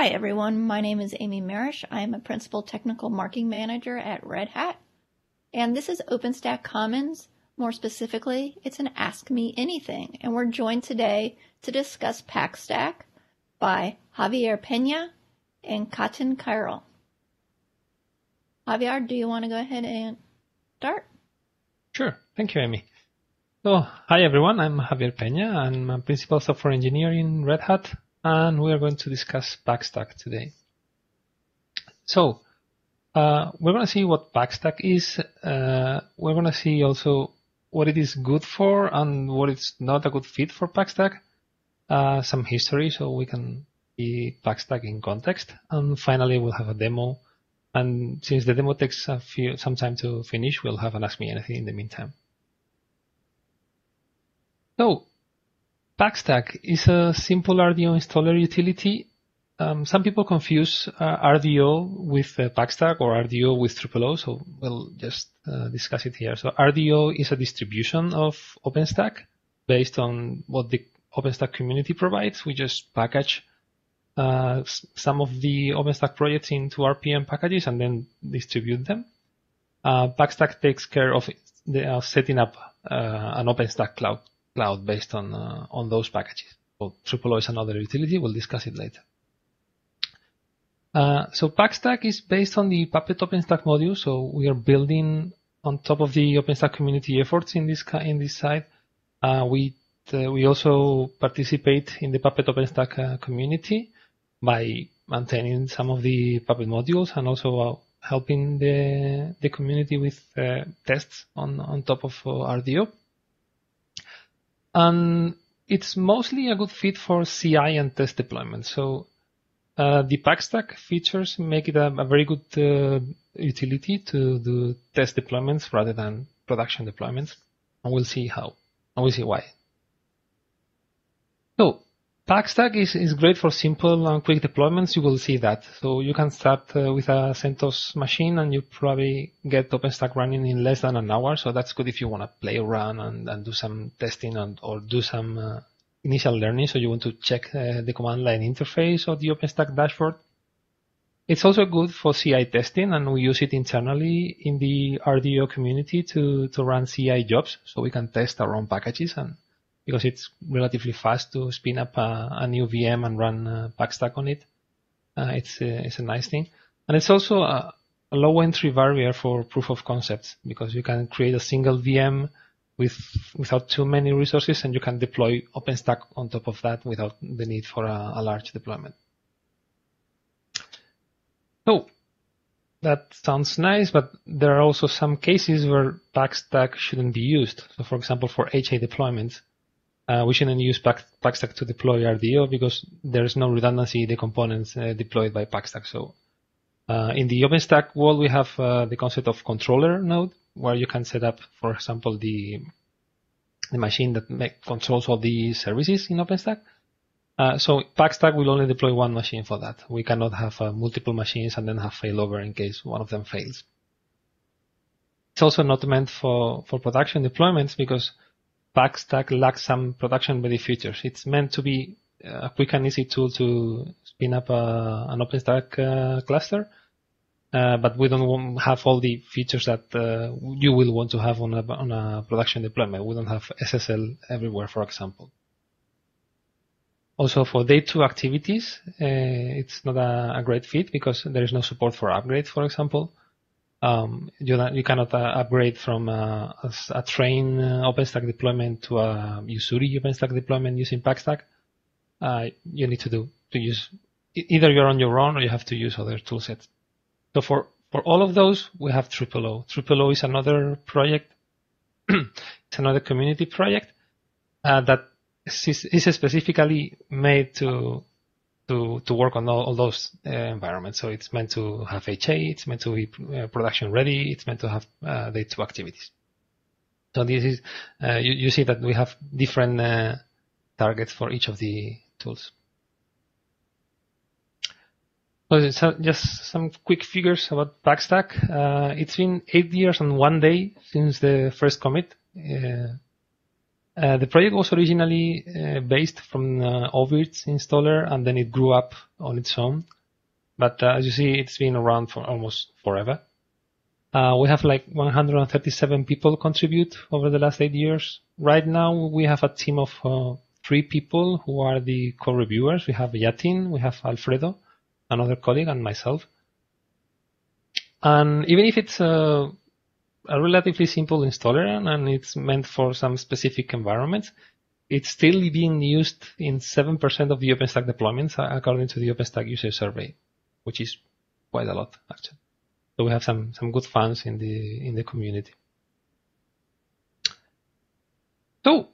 Hi everyone, my name is Amy Marrich. I am a Principal Technical Marketing Manager at Red Hat. And this is OpenStack Commons. More specifically, it's an Ask Me Anything. And we're joined today to discuss PackStack by Javier Pena and Yatin Karel. Javier, do you want to go ahead and start? Sure. Thank you, Amy. So, hi everyone. I'm Javier Pena. I'm a Principal Software Engineer in Red Hat and we are going to discuss Packstack today. So uh, we're going to see what Packstack is. Uh, we're going to see also what it is good for and what it's not a good fit for Packstack. Uh, some history so we can see Packstack in context. And finally, we'll have a demo. And since the demo takes a few, some time to finish, we'll have an Ask Me Anything in the meantime. So Packstack is a simple RDO installer utility. Um, some people confuse uh, RDO with uh, Packstack or RDO with TripleO, so we'll just uh, discuss it here. So RDO is a distribution of OpenStack based on what the OpenStack community provides. We just package uh, some of the OpenStack projects into RPM packages and then distribute them. Uh, Packstack takes care of uh, setting up an OpenStack cloud cloud based on uh, on those packages. So TripleO is another utility. We'll discuss it later. Uh, so Packstack is based on the Puppet OpenStack module. So we are building on top of the OpenStack community efforts in this in this side. Uh, we uh, we also participate in the Puppet OpenStack uh, community by maintaining some of the Puppet modules and also uh, helping the the community with tests on on top of RDO and it's mostly a good fit for CI and test deployment. So uh, the Packstack features make it a, a very good uh, utility to do test deployments rather than production deployments, and we'll see how, and we'll see why. So Packstack is, is great for simple and quick deployments. You will see that. So you can start uh, with a CentOS machine and you probably get OpenStack running in less than an hour. So that's good if you want to play around and, and do some testing and, or do some uh, initial learning. So you want to check uh, the command line interface of the OpenStack dashboard. It's also good for CI testing and we use it internally in the RDO community to, to run CI jobs. So we can test our own packages and because it's relatively fast to spin up a, a new VM and run a Packstack on it. Uh, it's, a, it's a nice thing. And it's also a, a, low entry barrier for proof of concepts because you can create a single VM with without too many resources and you can deploy OpenStack on top of that without the need for a, a large deployment. So that sounds nice, but there are also some cases where Packstack shouldn't be used. So for example, for HA deployments, uh, we shouldn't use Pack, Packstack to deploy RDO because there's no redundancy in the components uh, deployed by Packstack. So uh, in the OpenStack world, we have uh, the concept of controller node, where you can set up, for example, the the machine that make, controls all the services in OpenStack. Uh, so Packstack will only deploy one machine for that. We cannot have uh, multiple machines and then have failover in case one of them fails. It's also not meant for, for production deployments because Packstack lacks some production-ready features. It's meant to be a quick and easy tool to spin up a, an OpenStack uh, cluster, uh, but we don't have all the features that uh, you will want to have on a, on a production deployment. We don't have SSL everywhere, for example. Also, for day two activities, uh, it's not a, a, great fit because there is no support for upgrade, for example um, you, you cannot uh, upgrade from uh, a, a, train uh, OpenStack deployment to a Ussuri OpenStack deployment using Packstack. Uh, you need to do to use either you're on your own or you have to use other toolsets. So for for all of those, we have TripleO. TripleO is another project. it's another community project uh, that is, is specifically made to to, to work on all, all those uh, environments. So it's meant to have HA, it's meant to be uh, production ready, it's meant to have uh, day two activities. So this is, uh, you, you see that we have different uh, targets for each of the tools. So just some quick figures about Packstack. Uh, it's been eight years and one day since the first commit. Uh, the project was originally uh, based from uh, oVirt's installer, and then it grew up on its own. But uh, as you see, it's been around for almost forever. Uh, we have like 137 people contribute over the last eight years. Right now, we have a team of uh, three people who are the co-reviewers. We have Yatin, we have Alfredo, another colleague, and myself. And even if it's a, relatively simple installer and it's meant for some specific environments, it's still being used in 7% of the OpenStack deployments according to the OpenStack user survey, which is quite a lot actually. So we have some, some good fans in the, in the community. So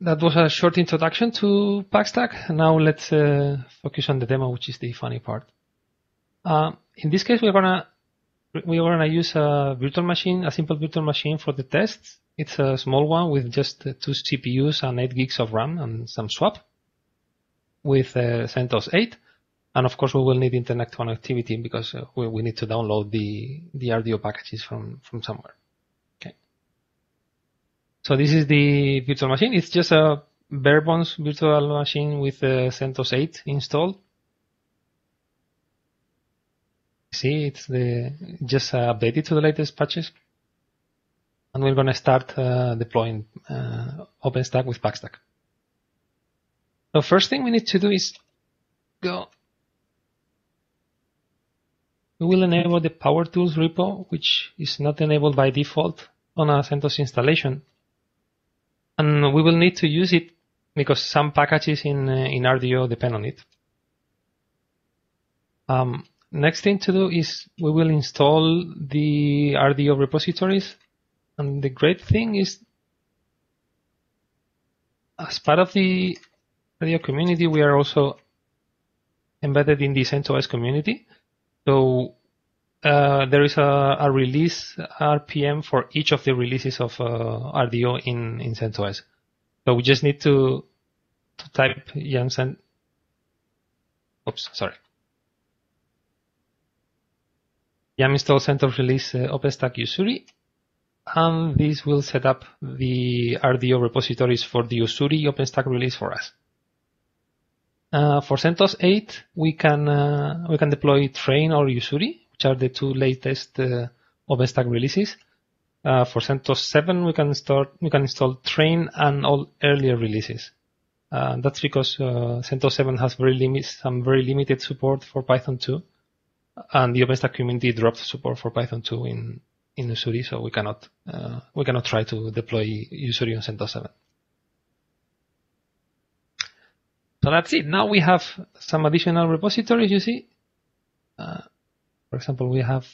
that was a short introduction to Packstack. Now let's uh, focus on the demo, which is the funny part. Uh, in this case, we're gonna we're gonna use a virtual machine, a simple virtual machine for the tests. It's a small one with just two CPUs and 8 gigs of RAM and some swap with uh, CentOS 8. And of course, we will need internet connectivity because uh, we, we need to download the, the RDO packages from, from somewhere. Okay. So this is the virtual machine. It's just a bare bones virtual machine with uh, CentOS 8 installed. See, it's the just uh, updated to the latest patches. And we're going to start uh, deploying uh, OpenStack with Packstack. So first thing we need to do is go. We will enable the PowerTools repo, which is not enabled by default on a CentOS installation. And we will need to use it because some packages in, uh, in RDO depend on it. Um, next thing to do is we will install the RDO repositories. And the great thing is, as part of the RDO community, we are also embedded in the CentOS community. So uh, there is a, a, release RPM for each of the releases of uh, RDO in, in CentOS. So we just need to, to type yamcent. Oops, sorry. Yam install CentOS release uh, OpenStack Ussuri. And this will set up the RDO repositories for the Ussuri OpenStack release for us. Uh, for CentOS 8, we can uh, we can deploy Train or Ussuri, which are the two latest uh, OpenStack releases. Uh, for CentOS 7, we can start we can install Train and all earlier releases. Uh, that's because uh, CentOS 7 has very limit, some very limited support for Python 2, and the OpenStack community dropped support for Python 2 in in Ussuri, so we cannot we cannot try to deploy Ussuri on CentOS 7. So that's it. Now we have some additional repositories, you see. Uh, for example, we have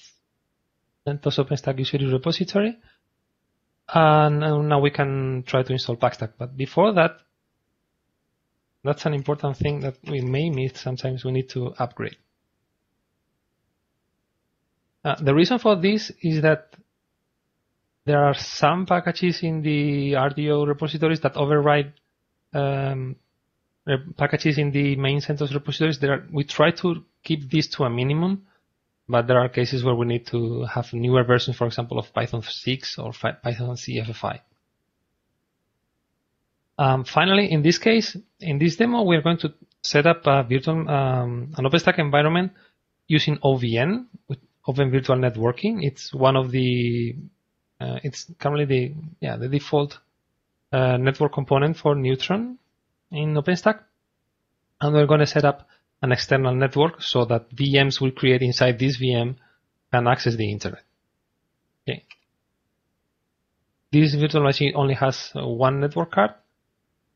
CentOS OpenStack Ussuri repository. And now we can try to install Packstack. But before that, that's an important thing that we may miss. Sometimes we need to upgrade. Uh, the reason for this is that there are some packages in the RDO repositories that override um, packages in the main CentOS repositories, there are, we try to keep this to a minimum, but there are cases where we need to have newer versions, for example, of Python 6 or Python CFFI. Um, finally, in this case, in this demo, we are going to set up a virtual, um, an OpenStack environment using OVN, Open Virtual Networking. It's one of the, uh, it's currently the, yeah, the default uh, network component for Neutron in OpenStack. And we're going to set up an external network so that VMs we create inside this VM can access the internet. Okay. This virtual machine only has one network card,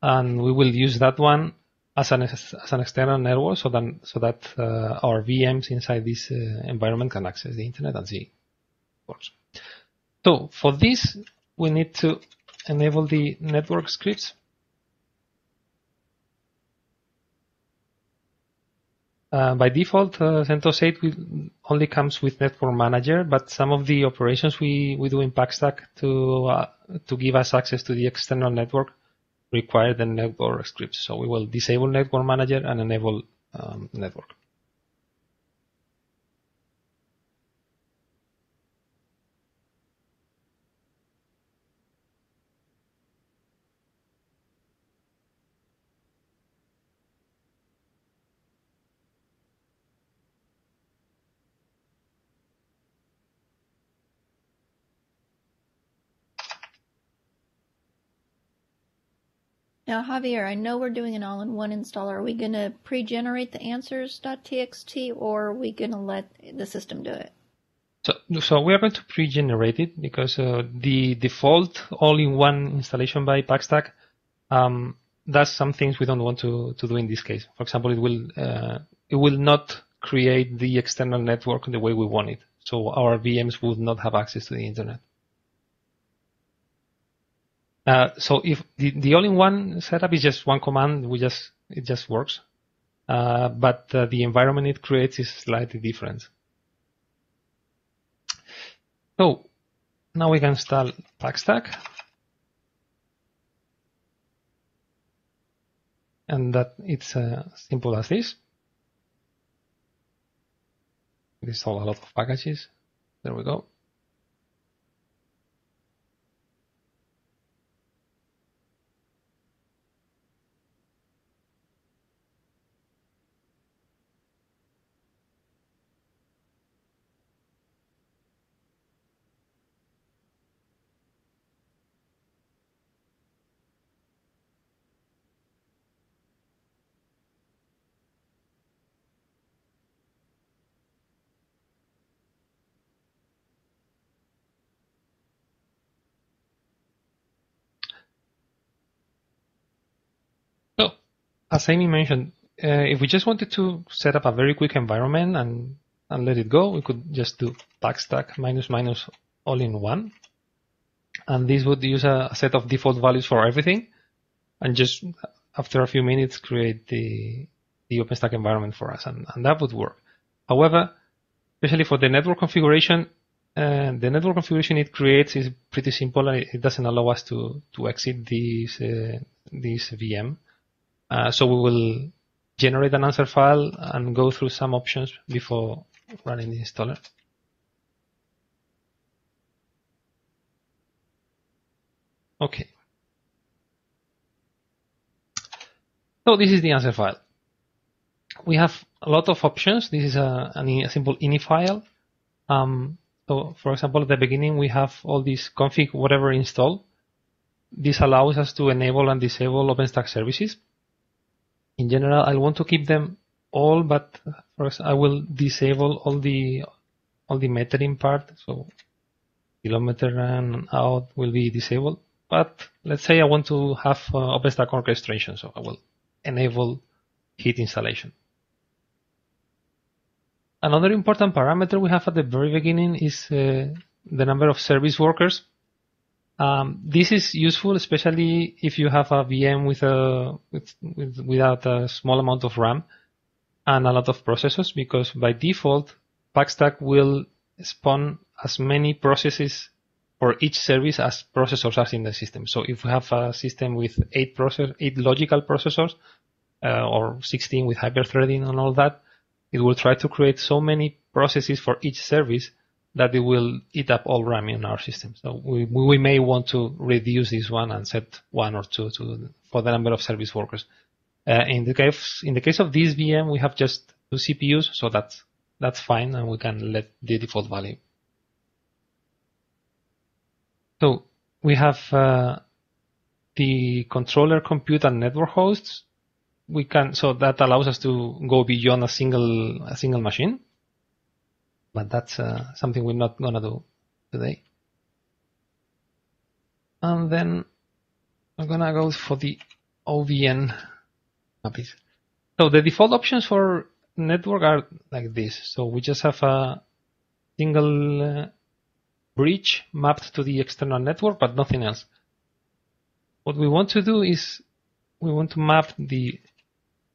and we will use that one as an as an external network so that so that uh, our VMs inside this uh, environment can access the internet and see. So for this, we need to enable the network scripts. Uh, by default, uh, CentOS 8 will, only comes with Network Manager, but some of the operations we, we do in Packstack to uh, to give us access to the external network require the network scripts. So we will disable Network Manager and enable um, network. Now, Javier, I know we're doing an all-in-one installer. Are we going to pre-generate the answers.txt or are we going to let the system do it? So, so we are going to pre-generate it because uh, the default all-in-one installation by Packstack um, does some things we don't want to, to do in this case. For example, it will uh, it will not create the external network the way we want it. So our VMs would not have access to the internet. Uh, so if the, the all-in-one setup is just one command, we just it just works. Uh, but uh, the environment it creates is slightly different. So now we can install Packstack. And that it's uh, simple as this. Install a lot of packages. There we go. As Amy mentioned, uh, if we just wanted to set up a very quick environment and, and let it go, we could just do packstack minus minus all in one. And this would use a, a set of default values for everything and just after a few minutes create the, the OpenStack environment for us. And, and that would work. However, especially for the network configuration, uh, the network configuration it creates is pretty simple and it doesn't allow us to, to exit this, uh, this VM. Uh, so we will generate an answer file and go through some options before running the installer. Okay. So this is the answer file. We have a lot of options. This is a, a simple ini file. Um, so for example, at the beginning, we have all these config whatever install. This allows us to enable and disable OpenStack services in general, I want to keep them all, but first I will disable all the all the metering part. So Ceilometer and out will be disabled. But let's say I want to have uh, OpenStack orchestration, so I will enable heat installation. Another important parameter we have at the very beginning is uh, the number of service workers. Um, this is useful, especially if you have a VM with a with, with, without a small amount of RAM and a lot of processors, because by default, Packstack will spawn as many processes for each service as processors are in the system. So if we have a system with eight process, eight logical processors, uh, or 16 with hyperthreading and all that, it will try to create so many processes for each service that it will eat up all RAM in our system. So we, we may want to reduce this one and set one or two to for the number of service workers. Uh, in the case in the case of this VM, we have just two CPUs, so that's that's fine, and we can let the default value. So we have uh, the controller compute and network hosts. We can so that allows us to go beyond a single a single machine but that's uh, something we're not gonna do today. And then I'm gonna go for the OVN mappies. So the default options for network are like this. So we just have a single uh, bridge mapped to the external network, but nothing else. What we want to do is we want to map the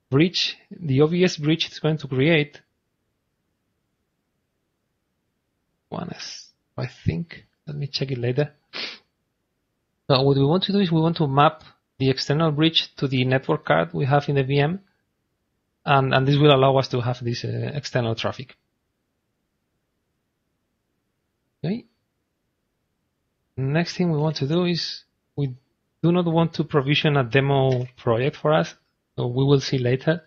bridge, the OVS bridge it's going to create one I think. Let me check it later. So what we want to do is we want to map the external bridge to the network card we have in the VM. And, and this will allow us to have this uh, external traffic. Okay. Next thing we want to do is we do not want to provision a demo project for us. So we will see later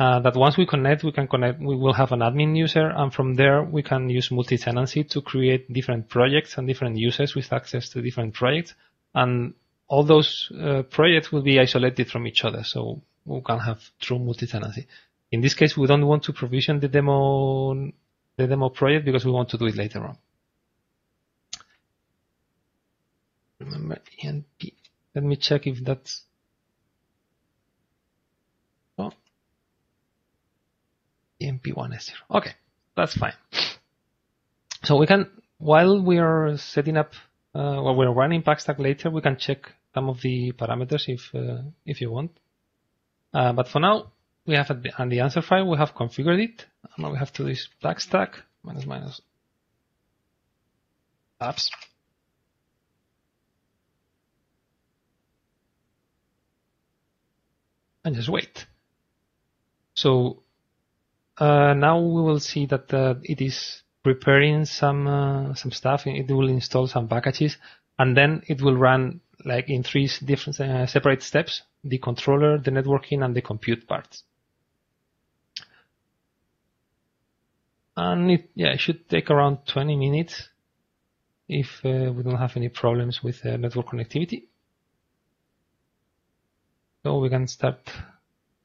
uh, that once we connect, we can connect, we will have an admin user, and from there we can use multi-tenancy to create different projects and different users with access to different projects. And all those uh, projects will be isolated from each other, so we can have true multi-tenancy. In this case, we don't want to provision the demo the demo project because we want to do it later on. Remember ENP. Let me check if that's oh. ENP1S0. Okay, that's fine. So we can, while we are setting up, uh, while we're running Packstack later, we can check some of the parameters if uh, if you want. Uh, but for now, we have the, on the answer file, we have configured it. And Now we have to do this Packstack minus minus apps. And just wait. So uh, now we will see that uh, it is preparing some uh, some stuff. It will install some packages, and then it will run like in three different uh, separate steps: the controller, the networking, and the compute parts. And it yeah, it should take around 20 minutes if uh, we don't have any problems with uh, network connectivity. So we can start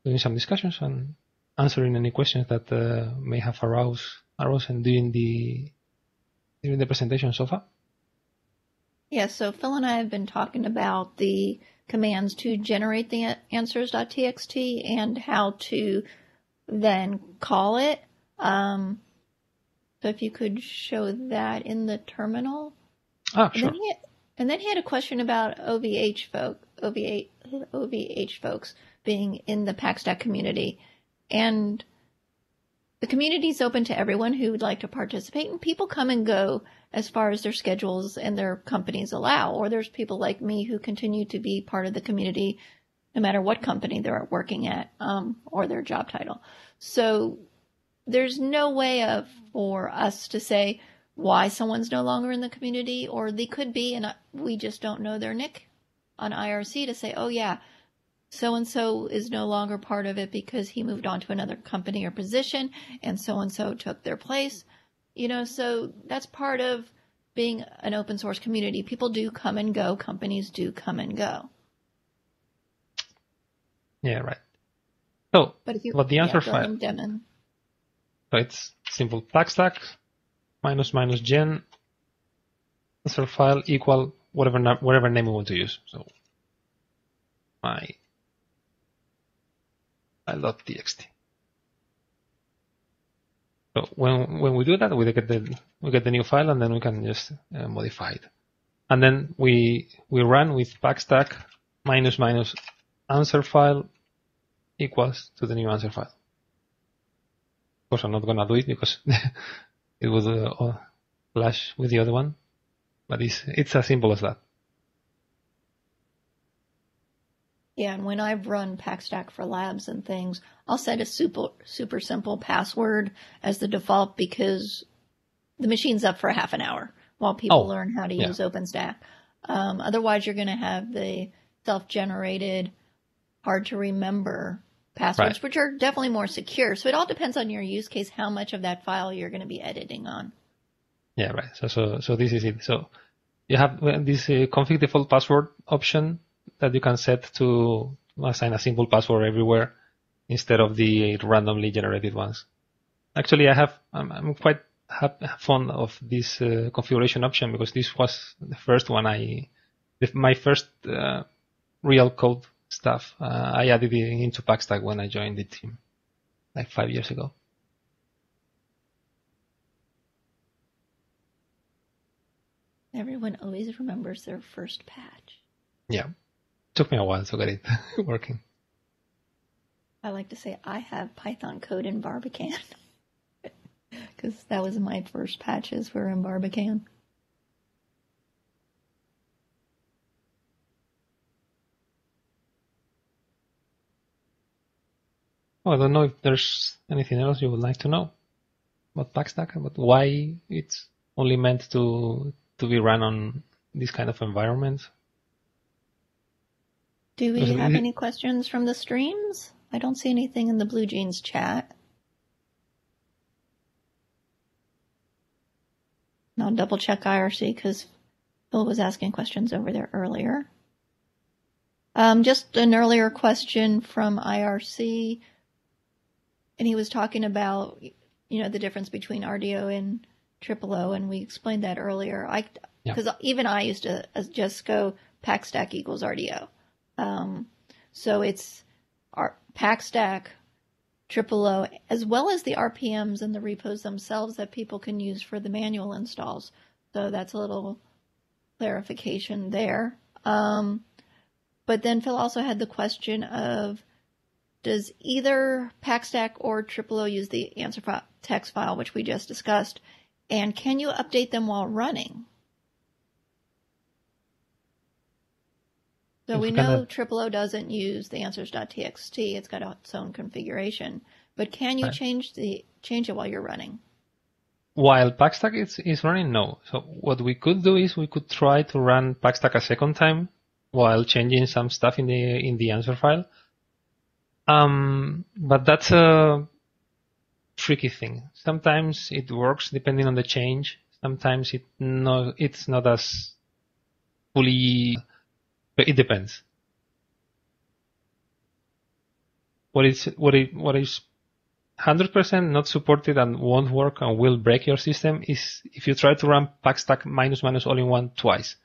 doing some discussions and answering any questions that uh, may have aroused arisen during the during the presentation so far. Yeah, so Phil and I have been talking about the commands to generate the answers.txt and how to then call it. Um, so if you could show that in the terminal. Ah, sure. And then he had, and then he had a question about OVH folk, OVH, OVH folks being in the Packstack community. And the community is open to everyone who would like to participate, and people come and go as far as their schedules and their companies allow. Or there's people like me who continue to be part of the community no matter what company they're working at um, or their job title. So there's no way of for us to say why someone's no longer in the community, or they could be, and we just don't know their nick on IRC to say, oh yeah, so and so is no longer part of it because he moved on to another company or position and so and so took their place. You know, so that's part of being an open source community. People do come and go, companies do come and go. Yeah, right. So, but if you, what the answer yeah, file? Demon. So it's simple Packstack minus minus gen answer file equal whatever whatever name we want to use. So my file.txt. So when when we do that, we get the we get the new file, and then we can just uh, modify it. And then we we run with packstack minus minus answer file equals to the new answer file. Of course, I'm not gonna do it because it would uh, clash with the other one, but it's it's as simple as that. Yeah, and when I've run Packstack for labs and things, I'll set a super super simple password as the default because the machine's up for half an hour while people oh, learn how to yeah. use OpenStack. Um, otherwise, you're going to have the self-generated, hard to remember passwords, right. which are definitely more secure. So it all depends on your use case, how much of that file you're going to be editing on. Yeah, right. So so so this is it. So you have this uh, config default password option that you can set to assign a simple password everywhere instead of the randomly generated ones. Actually, I have, I'm, I'm quite fond of this uh, configuration option because this was the first one I, my first uh, real code stuff. Uh, I added it into Packstack when I joined the team, like five years ago. Everyone always remembers their first patch. Yeah took me a while to get it working. I like to say I have Python code in Barbican because that was my first patches were in Barbican. Oh, I don't know if there's anything else you would like to know about Packstack, about why it's only meant to to be run on this kind of environment. Do we have any questions from the streams? I don't see anything in the BlueJeans chat. I'll double check IRC because Phil was asking questions over there earlier. Um, just an earlier question from IRC, and he was talking about, you know, the difference between RDO and triple O, and we explained that earlier. I, because yeah. even I used to just go pack stack equals RDO. Um, so it's our PackStack, triple O, as well as the RPMs and the repos themselves that people can use for the manual installs. So that's a little clarification there. Um, but then Phil also had the question of does either PackStack or triple O use the answer text file, which we just discussed, and can you update them while running? So we know triple O doesn't use the answers.txt. It's got its own configuration. But can you right. change the change it while you're running? While Packstack is, is running, no. So what we could do is we could try to run Packstack a second time while changing some stuff in the in the answer file. Um, but that's a tricky thing. Sometimes it works depending on the change. Sometimes it no, it's not as fully it depends. What is what is what is 100% not supported and won't work and will break your system is if you try to run packstack minus minus all in one twice.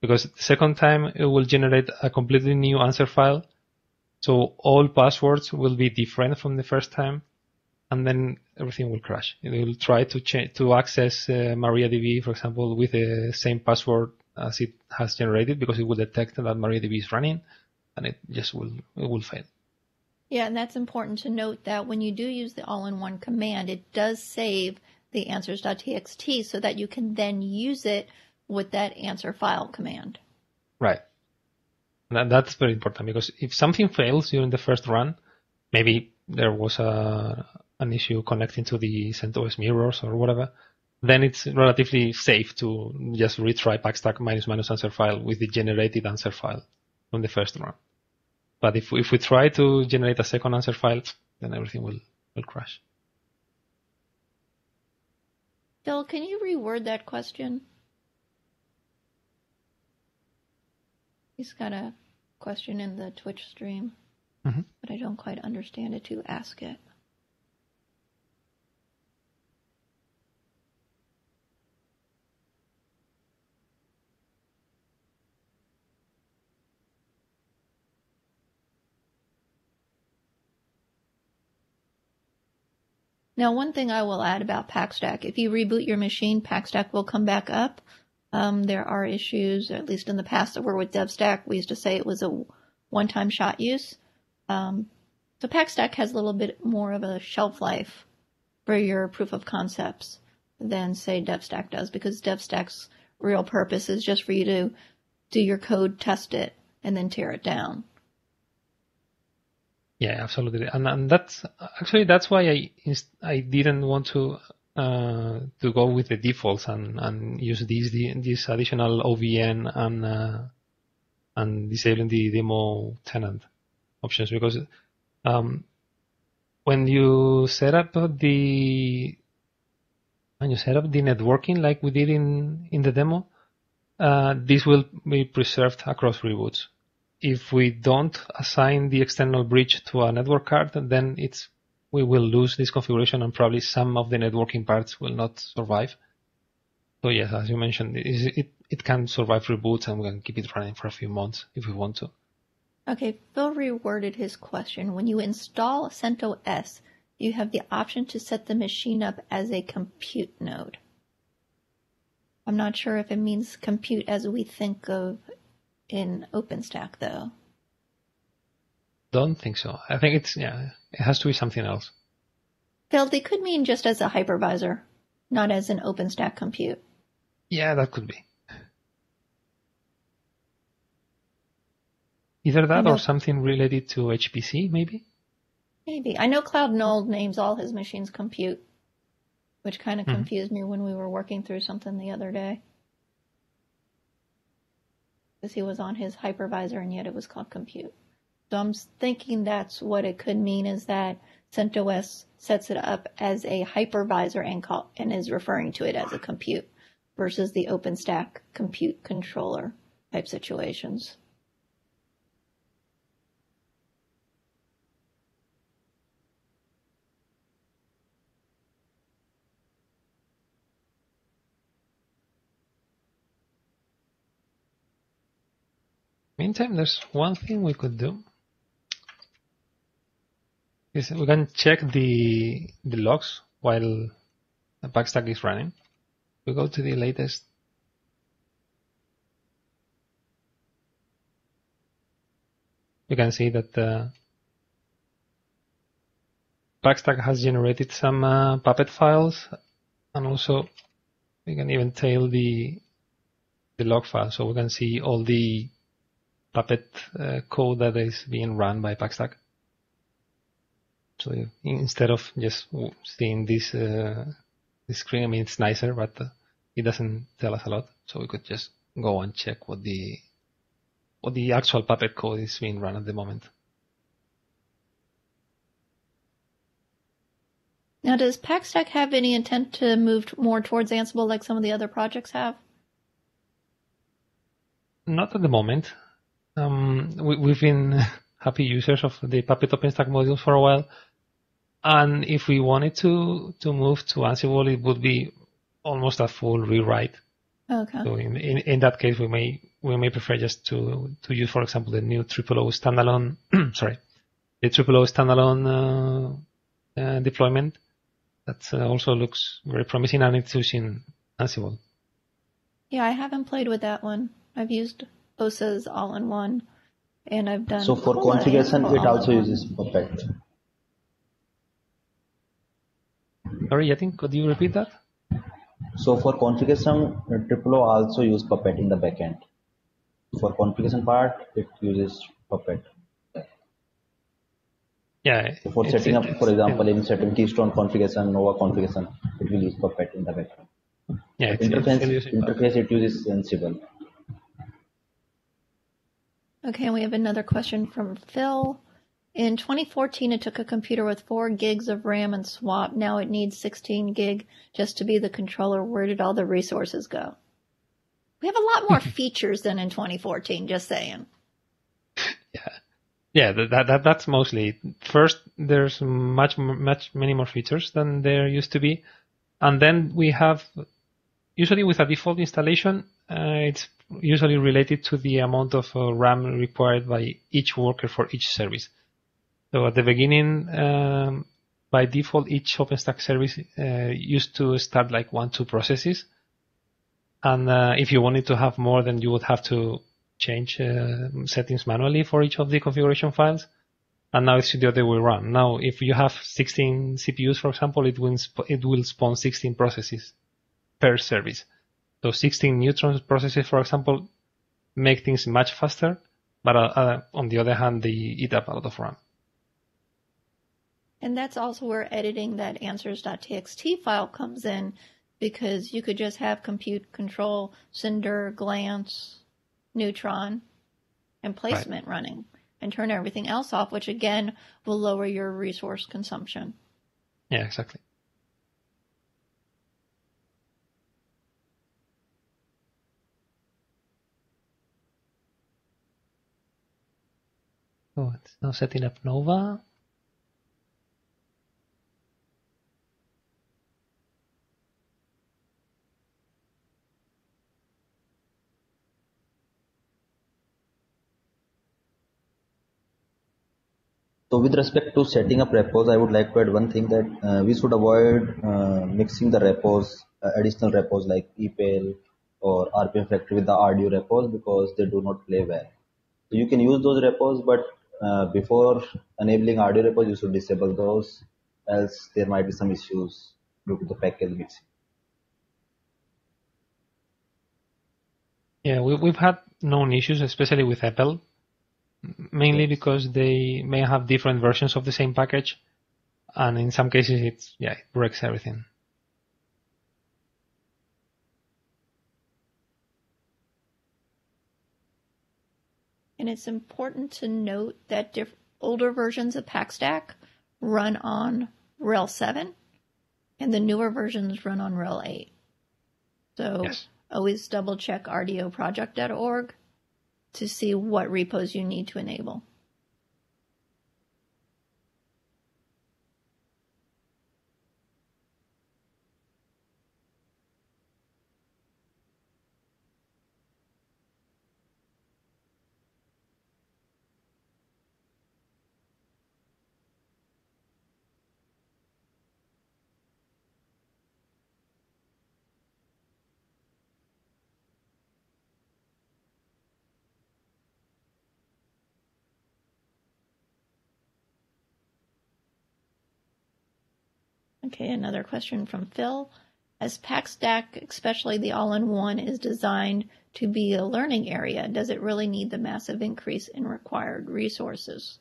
Because the second time it will generate a completely new answer file. So all passwords will be different from the first time and then everything will crash. It will try to change, to access uh, MariaDB, for example, with the same password as it has generated because it will detect that MariaDB is running and it just will, it will fail. Yeah, and that's important to note that when you do use the all-in-one command, it does save the answers.txt so that you can then use it with that answer file command. Right. And that's very important because if something fails during the first run, maybe there was a, an issue connecting to the CentOS mirrors or whatever, then it's relatively safe to just retry packstack minus minus answer file with the generated answer file from the first run. But if, if we try to generate a second answer file, then everything will, will crash. Phil, can you reword that question? He's got a question in the Twitch stream, mm-hmm. but I don't quite understand it to ask it. Now, one thing I will add about Packstack, if you reboot your machine, Packstack will come back up. Um, there are issues, at least in the past, that were with DevStack. We used to say it was a one-time shot use. Um, so Packstack has a little bit more of a shelf life for your proof of concepts than say DevStack does, because DevStack's real purpose is just for you to do your code, test it, and then tear it down. Yeah, absolutely, and and that's actually that's why I I didn't want to uh, to go with the defaults and and use these this additional OVN and uh, and disabling the demo tenant options because um, when you set up the when you set up the networking like we did in in the demo, uh, this will be preserved across reboots if we don't assign the external bridge to a network card, then it's we will lose this configuration and probably some of the networking parts will not survive. So yes, as you mentioned, it, it, it can survive reboots and we can keep it running for a few months if we want to. Okay, Phil reworded his question. When you install CentOS, you have the option to set the machine up as a compute node. I'm not sure if it means compute as we think of in OpenStack though. Don't think so. I think it's yeah, it has to be something else. Phil, they could mean just as a hypervisor, not as an OpenStack compute. Yeah, that could be. Either that or something related to HPC, maybe? Maybe. I know Cloud Null names all his machines compute, which kind of mm-hmm. confused me when we were working through something the other day because he was on his hypervisor and yet it was called compute. So I'm thinking that's what it could mean is that CentOS sets it up as a hypervisor and call, and is referring to it as a compute versus the OpenStack compute controller type situations. Meantime, there's one thing we could do. Is we can check the the logs while the Packstack is running. We go to the latest you can see that the Packstack has generated some uh, Puppet files, and also we can even tail the the log file, so we can see all the Puppet uh, code that is being run by Packstack. So instead of just seeing this uh, this screen, I mean it's nicer, but uh, it doesn't tell us a lot. So we could just go and check what the what the actual Puppet code is being run at the moment. Now, does Packstack have any intent to move more towards Ansible like some of the other projects have? Not at the moment. Um, we, have been happy users of the Puppet OpenStack module for a while. And if we wanted to, to move to Ansible, it would be almost a full rewrite. Okay. So in, in, in that case, we may we may prefer just to to use, for example, the new triple O standalone. sorry, the triple O standalone uh, uh, deployment. That uh, also looks very promising, and it's using Ansible. Yeah, I haven't played with that one. I've used OSA's all-in-one, and I've done. So for configuration, it also uses Puppet. Sorry, Yatin, could you repeat that? So for configuration, TripleO also use Puppet in the backend. For configuration part, it uses Puppet. Yeah. So for setting up, for example, in setting Keystone configuration, Nova configuration, it will use Puppet in the backend. Yeah, it's, interface, it's interface it uses Ansible. Okay, and we have another question from Phil. In 2014, it took a computer with 4 gigs of RAM and swap. Now it needs 16 gig just to be the controller. Where did all the resources go? We have a lot more features than in 2014, just saying. Yeah. Yeah, that, that that's mostly first. There's much much many more features than there used to be, and then we have usually with a default installation, it's usually related to the amount of uh, RAM required by each worker for each service. So at the beginning, um, by default, each OpenStack service uh, used to start like one, two processes. And uh, if you wanted to have more, then you would have to change uh, settings manually for each of the configuration files. And now it's the other way around. Now, if you have 16 CPUs, for example, it will, it will spawn 16 processes per service. So 16 Neutron processes, for example, make things much faster, but uh, uh, on the other hand, they eat up a lot of RAM. And that's also where editing that answers.txt file comes in because you could just have compute control, Cinder, glance, neutron, and placement right. running and turn everything else off, which again will lower your resource consumption. Yeah, exactly. Oh, it's now setting up Nova. So with respect to setting up repos, I would like to add one thing that uh, we should avoid uh, mixing the repos, uh, additional repos like EPEL or RPM factory with the RDO repos because they do not play well. So you can use those repos, but uh, before enabling RDO repos, you should disable those, else there might be some issues due to the package mixing. Yeah, we, we've had known issues, especially with EPEL, mainly because they may have different versions of the same package, and in some cases, it's yeah, it breaks everything. And it's important to note that diff- older versions of Packstack run on RHEL 7, and the newer versions run on RHEL 8. So yes. always double check rdoproject.org to see what repos you need to enable. Okay, another question from Phil. As PackStack, especially the all-in-one, is designed to be a learning area, does it really need the massive increase in required resources?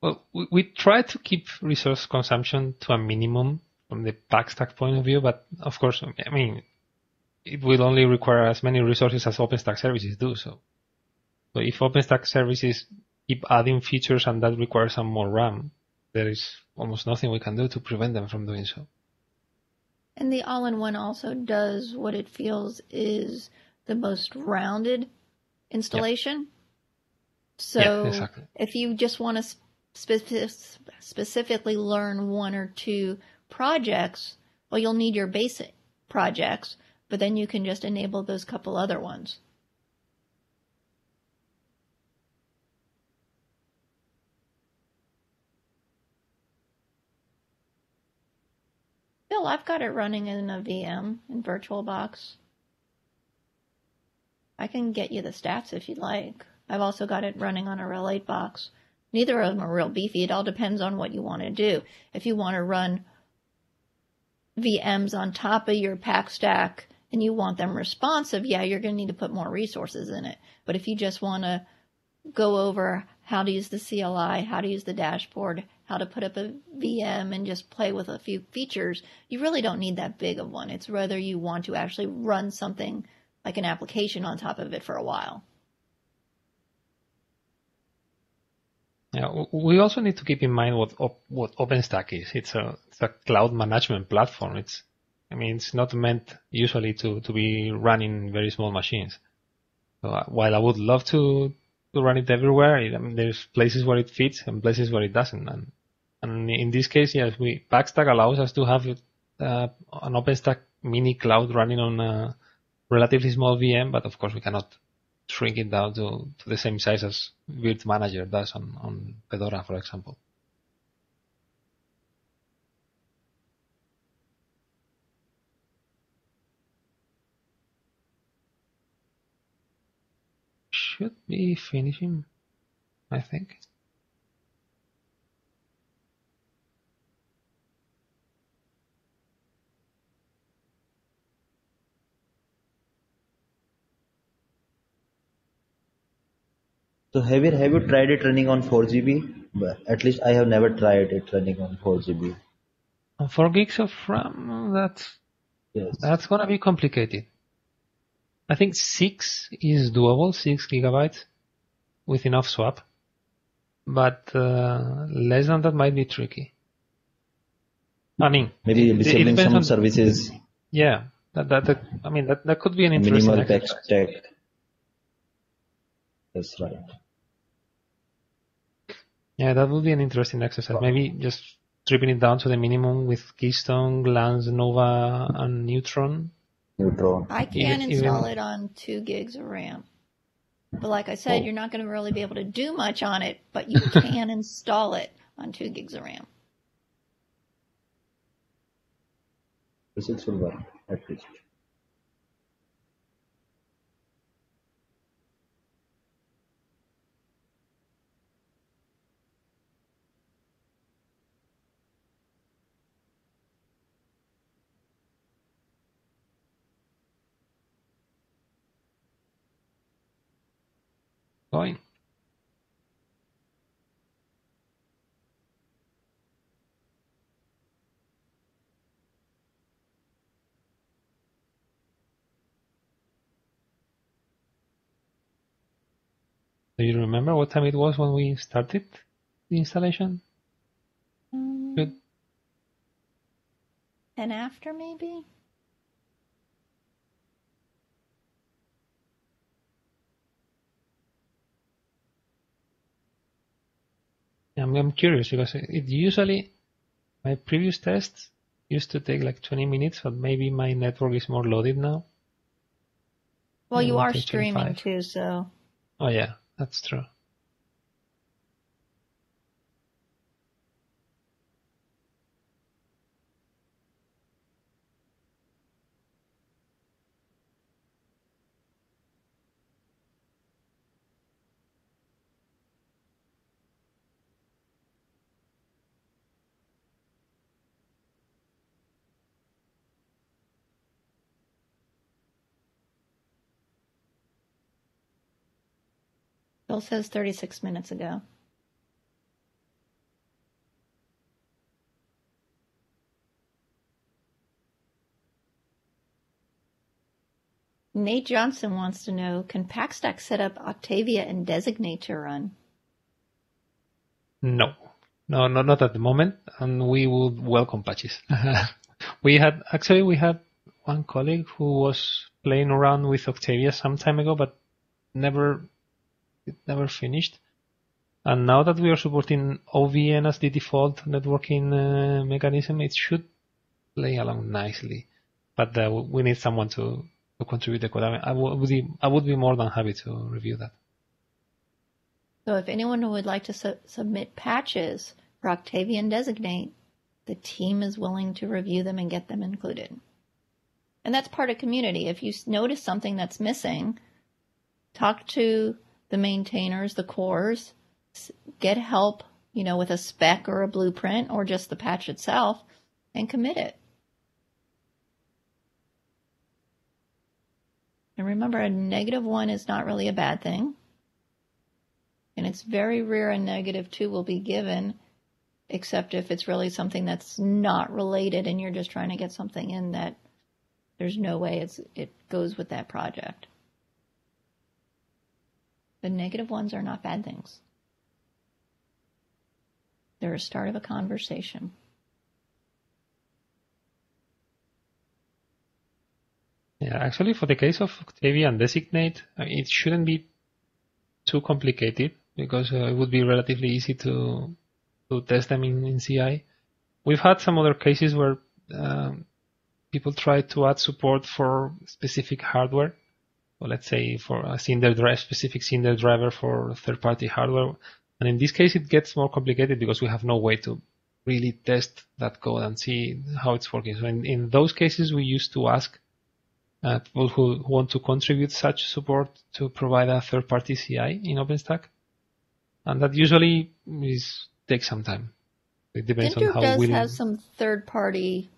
Well, we, we try to keep resource consumption to a minimum from the PackStack point of view, but of course, I mean, it will only require as many resources as OpenStack services do. So, so if OpenStack services keep adding features and that requires some more RAM, there is almost nothing we can do to prevent them from doing so. And the all-in-one also does what it feels is the most rounded installation. Yep. So yeah, exactly. if you just want to spe- specifically learn one or two projects, well, you'll need your basic projects, but then you can just enable those couple other ones. Bill, I've got it running in a VM in VirtualBox. I can get you the stats if you'd like. I've also got it running on a RHEL 8 box. Neither of them are real beefy. It all depends on what you want to do. If you want to run VMs on top of your Packstack and you want them responsive, yeah, you're going to need to put more resources in it. But if you just want to go over how to use the CLI, how to use the dashboard, how to put up a VM and just play with a few features, you really don't need that big of one. It's whether you want to actually run something like an application on top of it for a while. Yeah, we also need to keep in mind what what OpenStack is. It's a it's a cloud management platform. It's I mean it's not meant usually to to be running very small machines. So uh, while I would love to to run it everywhere, I mean there's places where it fits and places where it doesn't. And and in this case, yes, we PackStack allows us to have uh, an OpenStack mini cloud running on a relatively small VM, but of course we cannot shrink it down to, to the same size as Virt Manager does on, on Fedora, for example. Should be finishing, I think. So have you have you tried it running on 4 GB? But at least I have never tried it running on 4 GB. On 4 gigs of RAM, that's yes. that's gonna be complicated. I think six is doable, six gigabytes with enough swap, but uh, less than that might be tricky. I mean, maybe it, disabling some on, services. Yeah, that, that, that, I mean that that could be an interesting minimal tech stack. That's right. Yeah, that would be an interesting exercise. Maybe just stripping it down to the minimum with Keystone, Glance, Nova, and Neutron. Neutron. I can even, install even... it on two gigs of RAM. But like I said, oh. you're not going to really be able to do much on it, but you can install it on two gigs of RAM. This will work at least. Going Do you remember what time it was when we started the installation? Um, Good. And after maybe? I'm, I'm curious because it usually, my previous tests used to take like 20 minutes, but maybe my network is more loaded now. Well, you are streaming too, so. Oh yeah, that's true. Bill says 36 minutes ago. Nate Johnson wants to know, can Packstack set up Octavia and designate to run? No, no, no, not at the moment, and we would welcome patches. we had actually we had one colleague who was playing around with Octavia some time ago, but never it never finished. And now that we are supporting OVN as the default networking uh, mechanism, it should play along nicely. But uh, we need someone to, to contribute the code. I, mean, I, would be, I would be more than happy to review that. So if anyone would like to su- submit patches for Octavia and Designate, the team is willing to review them and get them included. And that's part of community. If you notice something that's missing, talk to the maintainers, the cores, get help, you know, with a spec or a blueprint or just the patch itself and commit it. And remember, a negative one is not really a bad thing. And it's very rare a negative two will be given, except if it's really something that's not related and you're just trying to get something in that there's no way it's, it goes with that project. The negative ones are not bad things. They're a start of a conversation. Yeah, actually, for the case of Octavia and Designate, it shouldn't be too complicated because uh, it would be relatively easy to to test them in, in CI. We've had some other cases where um, people try to add support for specific hardware. Well, let's say for a Cinder drive, specific Cinder driver for third-party hardware. And in this case, it gets more complicated because we have no way to really test that code and see how it's working. So in, in those cases, we used to ask uh, people who want to contribute such support to provide a third-party CI in OpenStack and that usually is takes some time. It depends on how does willing. have some third-party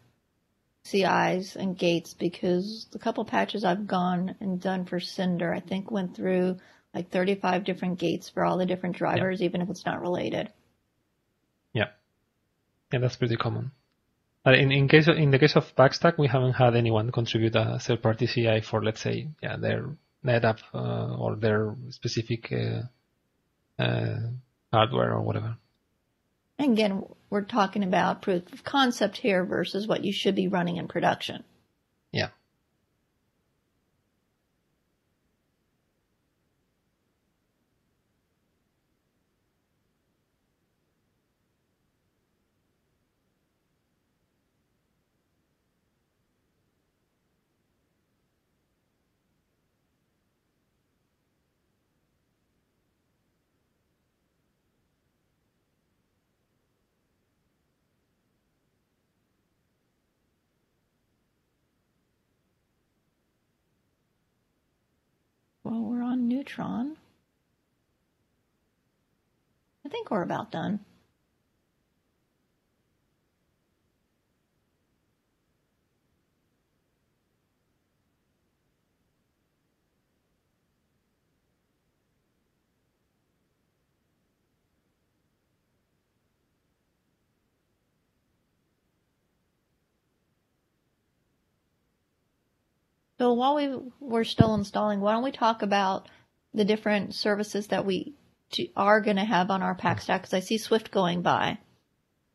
CIs and gates because the couple patches I've gone and done for Cinder, I think went through like 35 different gates for all the different drivers, yeah. even if it's not related. Yeah, yeah, that's pretty common. Uh, in in case of, in the case of Packstack, we haven't had anyone contribute a third-party CI for, let's say, yeah, their NetApp uh, or their specific uh, uh, hardware or whatever. And again, we're talking about proof of concept here versus what you should be running in production. Yeah. Well, we're on Neutron. I think we're about done. So while we were still installing, why don't we talk about the different services that we are going to have on our Packstack? Because I see Swift going by.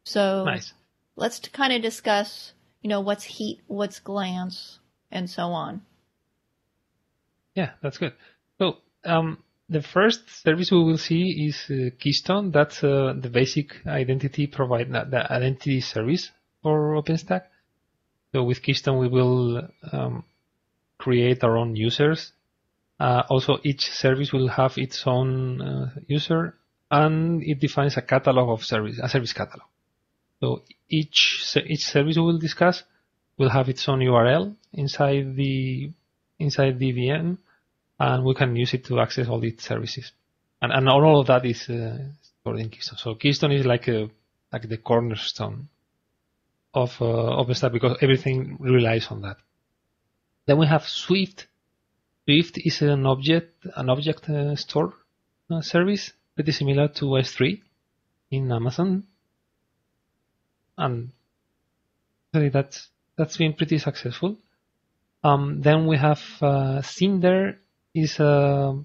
So nice. let's kind of discuss, you know, what's heat, what's glance, and so on. Yeah, that's good. So um, the first service we will see is uh, Keystone. That's uh, the basic identity provide the identity service for OpenStack. So with Keystone, we will um, create our own users. Uh, also, each service will have its own uh, user, and it defines a catalog of service, a service catalog. So each each service we will discuss will have its own URL inside the inside the VM, and we can use it to access all its services. And and all of that is uh, stored in Keystone. So Keystone is like a like the cornerstone of uh, OpenStack because everything relies on that. Then we have Swift. Swift is an object, an object uh, store. uh, service, pretty similar to S3 in Amazon. And that's, that's been pretty successful. Um, then we have uh, Cinder is a,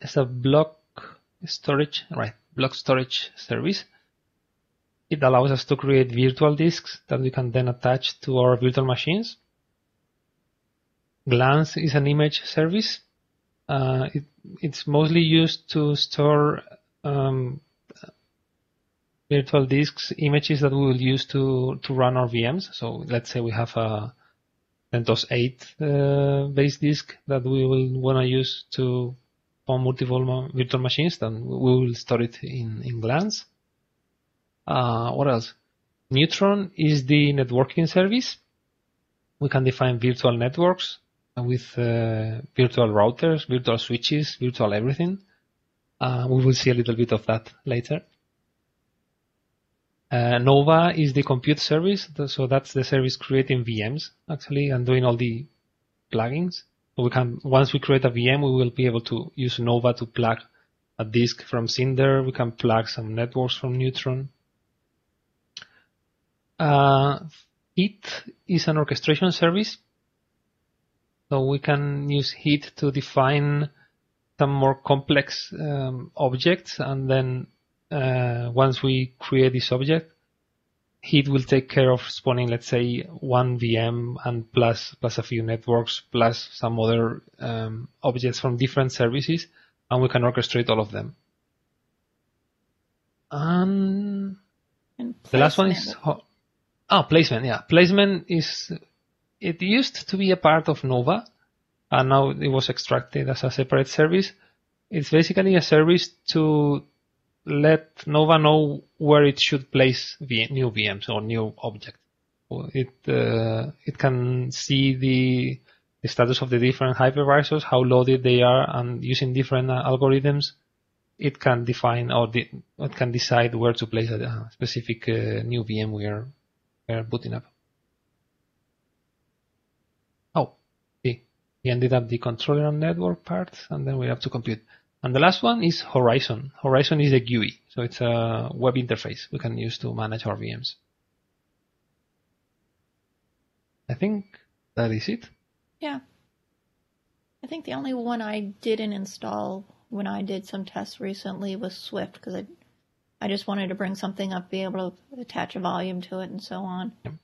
is a block storage, right? Block storage service. It allows us to create virtual disks that we can then attach to our virtual machines. Glance is an image service. Uh, it, it's mostly used to store um, virtual disks images that we will use to, to run our VMs. So let's say we have a CentOS 8 uh, base disk that we will want to use to on multiple virtual machines, then we will store it in, in Glance. Uh, what else? Neutron is the networking service. We can define virtual networks with uh, virtual routers, virtual switches, virtual everything. Uh, we will see a little bit of that later. Uh, Nova is the compute service, so that's the service creating VMs actually and doing all the plugins. We can once we create a VM, we will be able to use Nova to plug a disk from Cinder. We can plug some networks from Neutron. Uh, Heat is an orchestration service, so we can use Heat to define some more complex um, objects, and then uh, once we create this object, Heat will take care of spawning, let's say, one VM and plus plus a few networks plus some other um, objects from different services, and we can orchestrate all of them. And, And the last one is oh placement. Yeah, placement is it used to be a part of Nova, and now it was extracted as a separate service. It's basically a service to let Nova know where it should place v- new VMs or new objects. It uh, it can see the, the status of the different hypervisors, how loaded they are, and using different uh, algorithms, it can define or the, it can decide where to place a, a specific uh, new VM we are, we are booting up. Oh, see, we ended up the controller and network part, and then we have to compute. And the last one is Horizon. Horizon is a GUI, so it's a web interface we can use to manage our VMs. I think that is it. Yeah. I think the only one I didn't install when I did some tests recently was Swift because I, I just wanted to bring something up, be able to attach a volume to it, and so on. Yep.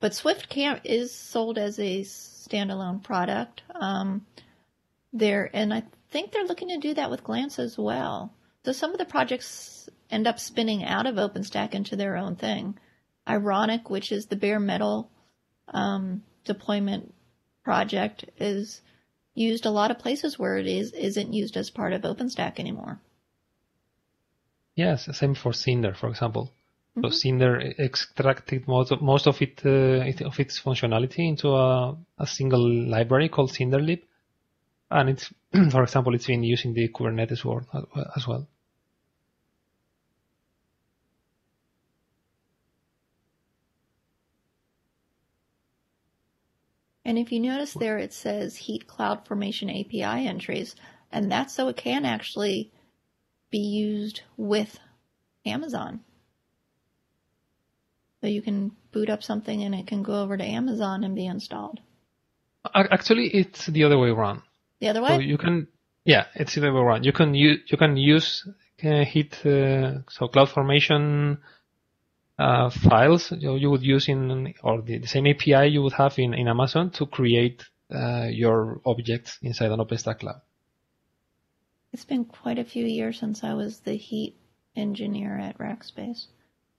But Swift can is sold as a standalone product. Um, there, and I think they're looking to do that with Glance as well. So some of the projects end up spinning out of OpenStack into their own thing. Ironic, which is the bare metal um, deployment project, is used a lot of places where it is isn't used as part of OpenStack anymore. Yes, same for Cinder, for example. So Mhm. Cinder extracted most of, most of it uh, of its functionality into a, a single library called Cinderlib, and it's, for example, it's been used in the Kubernetes world as- as well. And if you notice there, it says Heat Cloud Formation API entries, and that's so it can actually be used with Amazon. So you can boot up something and it can go over to Amazon and be installed. Actually, it's the other way around. The other way. So you can, yeah, it's the other way around. You can use you can use uh, Heat uh, so CloudFormation uh, files you, you would use in or the, the same API you would have in, in Amazon to create uh, your objects inside an OpenStack cloud. It's been quite a few years since I was the Heat engineer at Rackspace.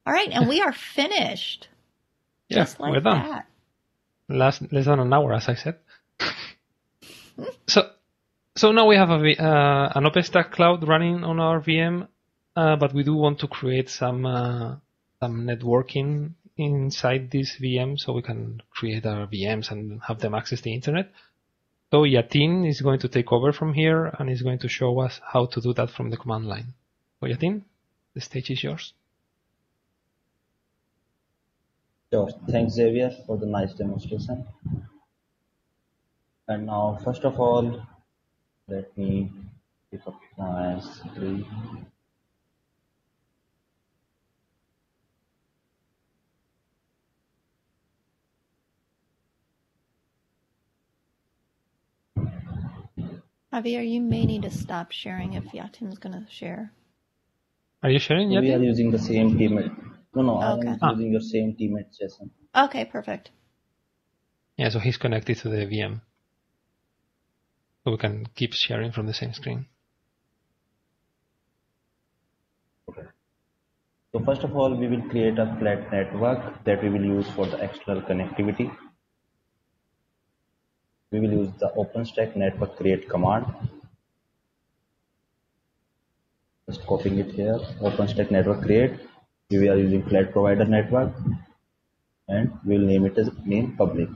All right, and we are finished. Yeah, Just like we're done. that. Last less than an hour, as I said. so, so now we have a, uh, an OpenStack cloud running on our VM, uh, but we do want to create some uh, some networking inside this VM, so we can create our VMs and have them access the internet. So Yatin is going to take over from here and is going to show us how to do that from the command line. So Yatin, the stage is yours. Sure. Thanks, Xavier, for the nice demonstration. And now, first of all, let me pick up uh, S3. Javier, you may need to stop sharing if Yatin's going to share. Are you sharing So we are using the same tmate. No, no, Okay. I'm Ah. using your same tmate session. Okay, perfect. Yeah, so he's connected to the VM. So we can keep sharing from the same screen. Okay. So first of all, we will create a flat network that we will use for the external connectivity. We will use the OpenStack network create command. Just copying it here. OpenStack network create. We are using flat provider network and we will name it as name public.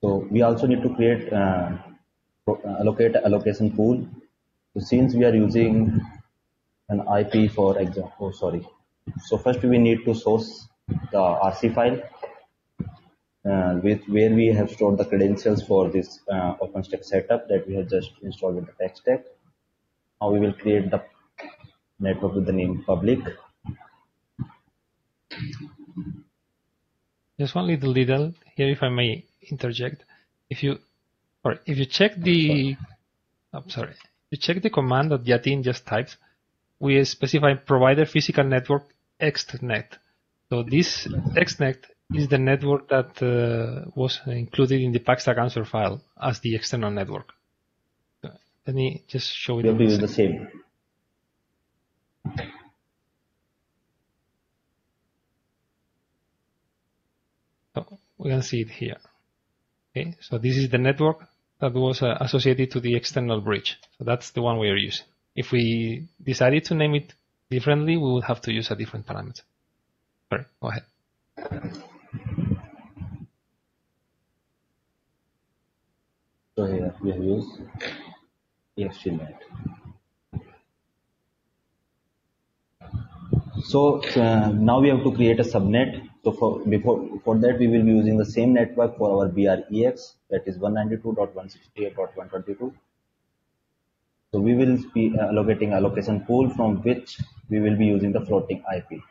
So we also need to create uh, allocate allocation pool. So since we are using an IP for example, oh sorry. So first we need to source the RC file with where we have stored the credentials for this uh, OpenStack setup that we have just installed with the Packstack. Now we will create the network with the name public. Just one little detail here, if I may interject. If you, or if you check the, I'm sorry, you check the command that Yatin just types, we specify provider physical network extnet. So this extnet is the network that uh, was included in the Packstack answer file as the external network. Let me just show it. We have to in a use the same. So we can see it here. Okay, so this is the network that was uh, associated to the external bridge. So that's the one we are using. If we decided to name it differently, we would have to use a different parameter. Sorry, go ahead. We have used EXTNet. So uh, now we have to create a subnet. So for before for that we will be using the same network for our br-ex that is 192.168.122. So we will be allocating allocation pool from which we will be using the floating IP.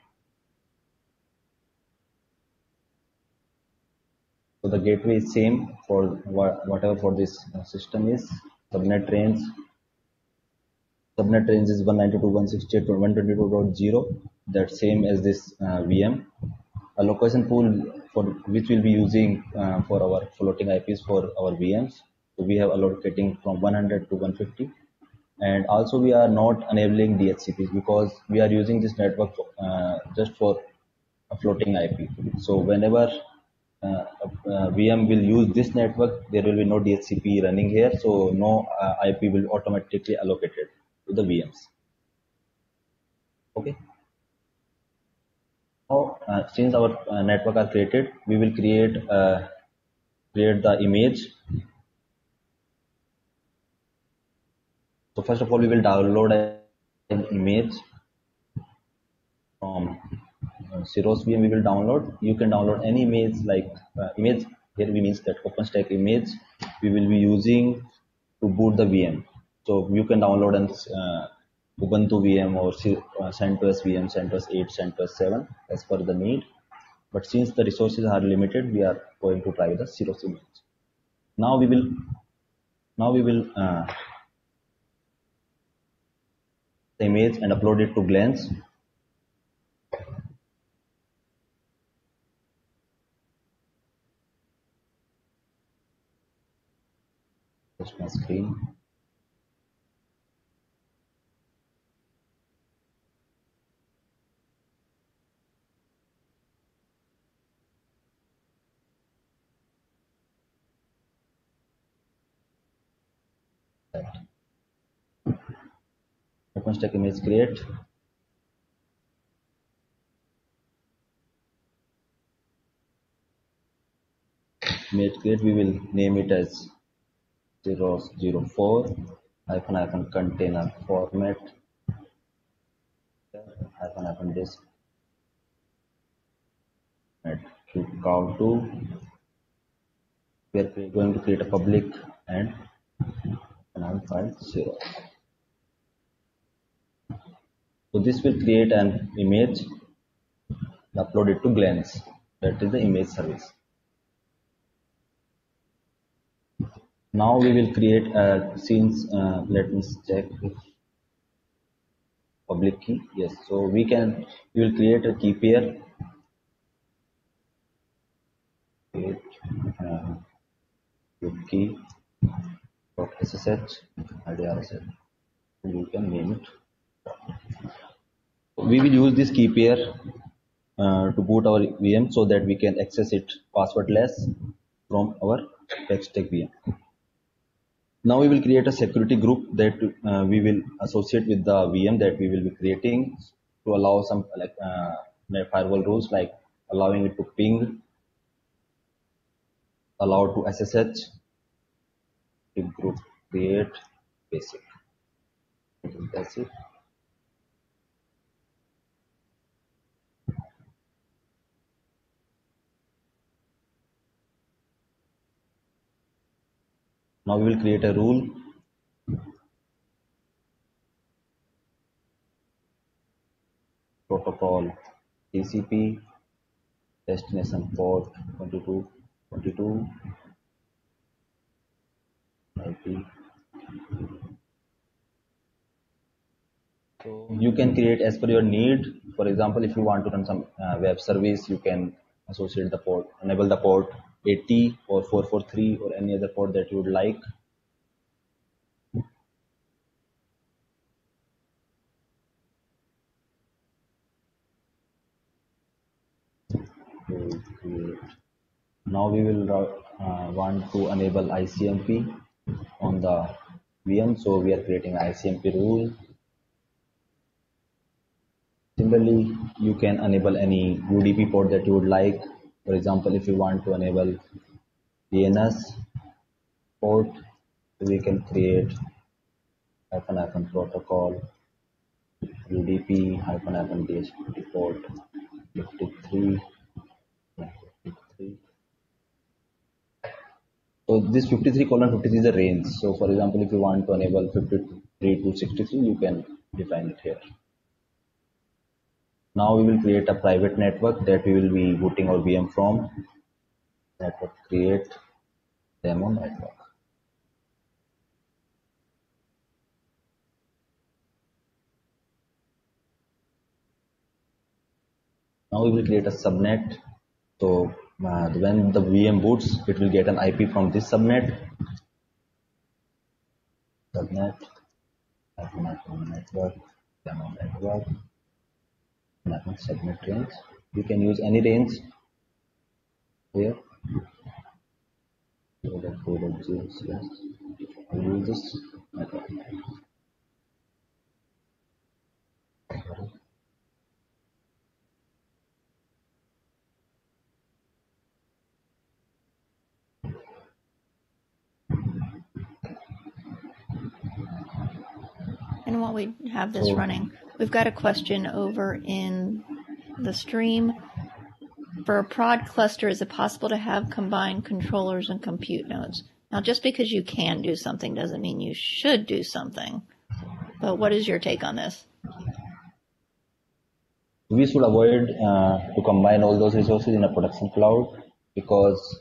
So the gateway is same for whatever for this uh, system is. Subnet range. Subnet range is 192.168.122.0. That same as this uh, VM. Allocation pool for which we'll be using uh, for our floating IPs for our VMs. So we have allocating from 100 to 150. And also we are not enabling DHCPs because we are using this network uh, just for a floating IP. So whenever VM will use this network, there will be no DHCP running here, so no uh, IP will automatically allocated to the VMs. Okay. Now, uh, since our uh, network are created, we will create uh, create the image. So first of all, we will download an image from uh, VM we will download. You can download any image like uh, image. Here we means that OpenStack image we will be using to boot the VM. So you can download an uh, Ubuntu VM or uh, CentOS VM, CentOS 8, CentOS 7 as per the need. But since the resources are limited, we are going to try the CirrOS image. Now we will now we will uh, the image and upload it to Glance. Just my screen. OpenStack image create. Image create, we will name it as 004 hyphen hyphen container format disk at to cow2 we are going to create a public and command file 0 so this will create an image upload it to glance that is the image service now we will create a since uh, let me check. Public key yes. So we can we will create a key pair. Create uh, key. Dot ssh idrsl you can name it. We will use this key pair uh, to boot our VM so that we can access it passwordless from our Packstack VM. Now we will create a security group that uh, we will associate with the VM that we will be creating to allow some like uh, firewall rules like allowing it to ping, allow to SSH, group create basic. That's it. Now we will create a rule protocol TCP destination port 22 22 IP. So you can create as per your need. For example, if you want to run some uh, web service, you can associate the port, enable the port 80 or 443 or any other port that you would like. Now we will uh, want to enable ICMP on the VM. So we are creating ICMP rule. Similarly, you can enable any UDP port that you would like. For example, if you want to enable DNS port, we can create hyphen hyphen protocol UDP hyphen hyphen DHCP port 53. yeah, 53. So this 53 colon 53 is a range. So for example, if you want to enable 53 to 63, you can define it here. Now we will create a private network that we will be booting our VM from. Network create demo network. Now we will create a subnet. So uh, when the VM boots, it will get an IP from this subnet. Subnet, network, demo network segment range. You can use any range here. So that code of yes. I use this network. And while we have this So- running, we've got a question over in the stream. For a prod cluster, is it possible to have combined controllers and compute nodes? Now, just because you can do something doesn't mean you should do something. But what is your take on this? We should avoid uh, to combine all those resources in a production cloud because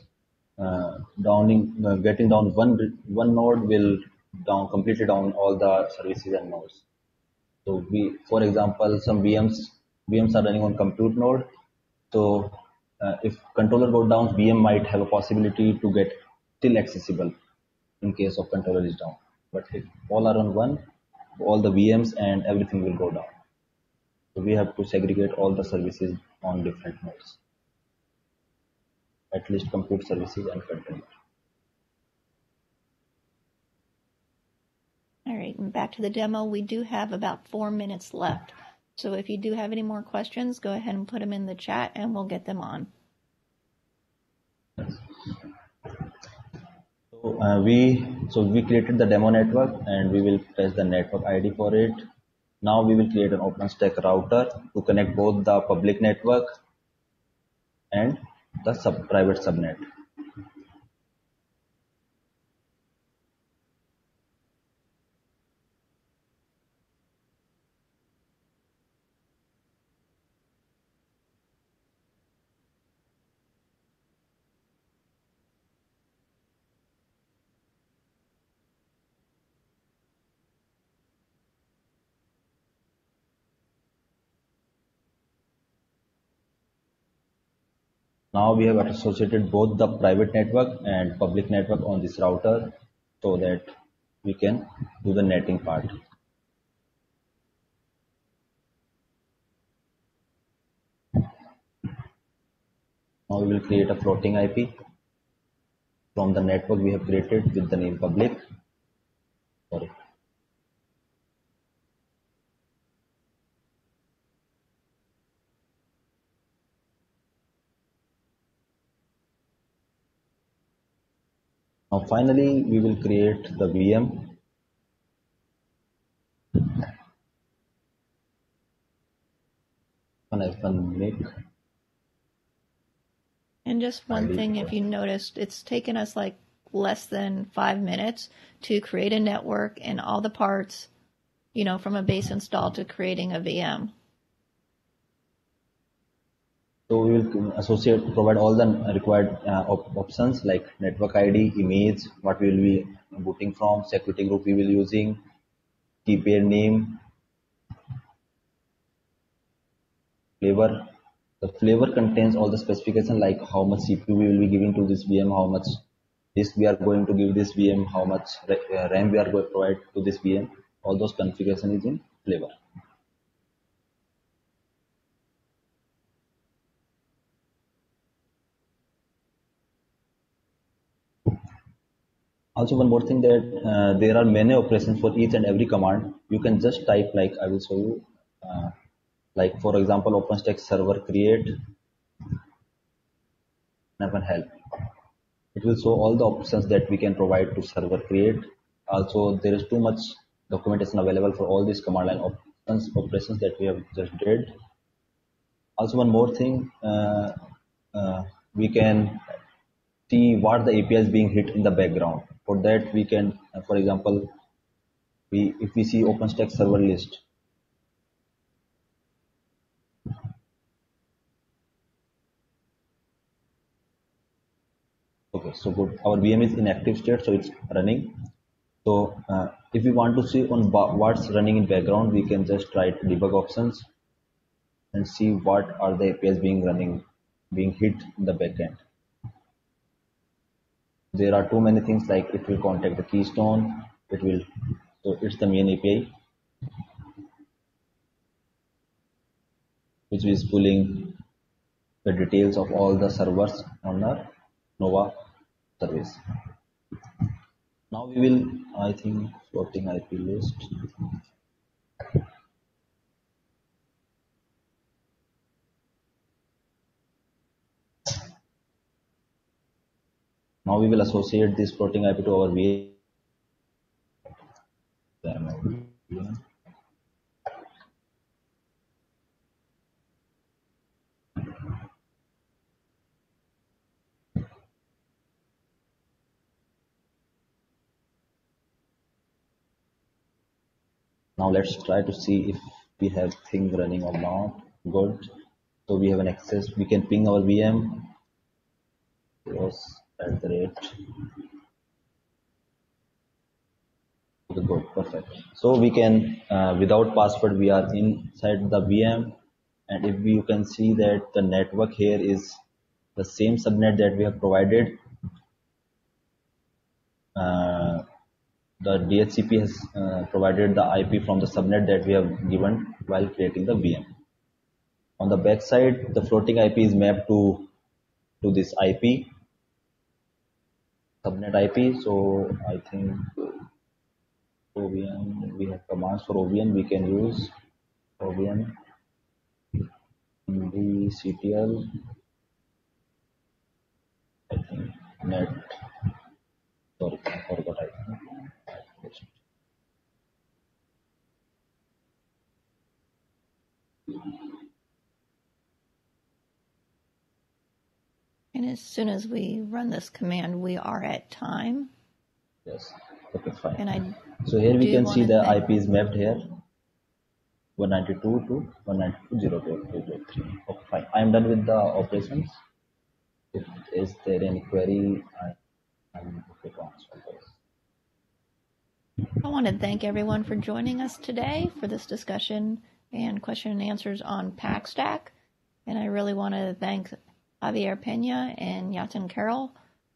uh, downing, uh, getting down one one node will down completely down all the services and nodes. So we, for example, some VMs VMs are running on compute node. So uh, if controller go down, VM might have a possibility to get still accessible in case of controller is down. But if all are on one, all the VMs and everything will go down. So we have to segregate all the services on different nodes. At least compute services and controller. All right, and back to the demo. We do have about four minutes left. So if you do have any more questions, go ahead and put them in the chat and we'll get them on. So uh, we so we created the demo network and we will press the network ID for it. Now we will create an OpenStack router to connect both the public network and the sub private subnet. Now we have associated both the private network and public network on this router so that we can do the netting part. Now we will create a floating IP from the network we have created with the name public. Sorry. Now finally we will create the VM. And just one thing, if you noticed, it's taken us like less than five minutes to create a network and all the parts, you know, from a base install to creating a VM. So we will associate, provide all the required uh, op- options like network ID, image, what we will be booting from, security group we will using, key pair name, flavor. The flavor contains all the specification like how much CPU we will be giving to this VM, how much disk we are going to give this VM, how much RAM we are going to provide to this VM. All those configuration is in flavor. Also one more thing that uh, there are many operations for each and every command. You can just type like i will show you uh, like for example openstack server create and help. It will show all the options that we can provide to server create. Also there is too much documentation available for all these command line options operations that we have just did. Also one more thing uh, uh we can see what the API is being hit in the background for that we can uh, for example we if we see OpenStack server list. Okay so good. Our VM is in active state so it's running. So uh, if we want to see on what's running in background we can just try debug options and see what are the APIs being running being hit in the backend there are too many things like it will contact the keystone it will so it's the main api which is pulling the details of all the servers on our nova service. Now we will i think floating ip list Now we will associate this floating IP to our VM. Now let's try to see if we have things running or not. Good. So we have an access. We can ping our VM. Yes at the rate good perfect. So we can uh, without password we are inside the VM. And if you can see that the network here is the same subnet that we have provided uh, the DHCP has uh, provided the IP from the subnet that we have given while creating the VM. On the back side, the floating IP is mapped to, to this IP subnet IP. So I think OVN, we have commands for OVN, we can use OVN CTL, I think net, sorry, I forgot I think. And as soon as we run this command, we are at time. Yes. Okay, fine. And I so here we can see the IP is mapped here. 192 to 192.0.8.3. Okay, fine. I am done with the operations. If is there any query, I am okay to answer. I want to thank everyone for joining us today for this discussion and question and answers on PackStack. And I really want to thank Javier Pena and Yatin Karel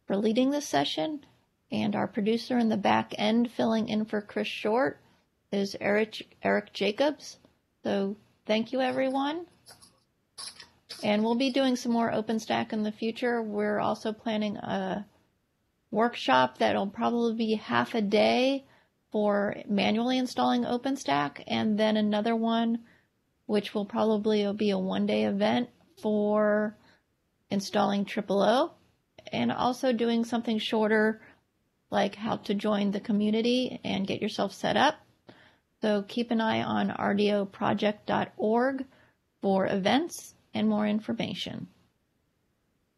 for leading this session. And our producer in the back end filling in for Chris Short is Eric, Eric Jacobs. So thank you everyone. And we'll be doing some more OpenStack in the future. We're also planning a workshop that'll probably be half a day for manually installing OpenStack and then another one which will probably be a one day event for installing TripleO and also doing something shorter like how to join the community and get yourself set up. So keep an eye on rdoproject.org for events and more information.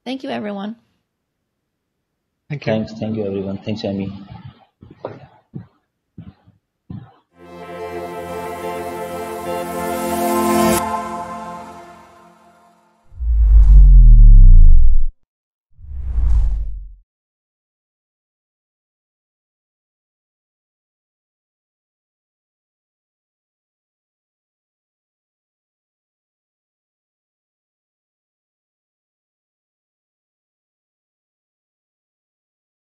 Thank you, everyone. Thank you. Thanks, thank you everyone. Thanks, Amy.